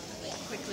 um, quickly.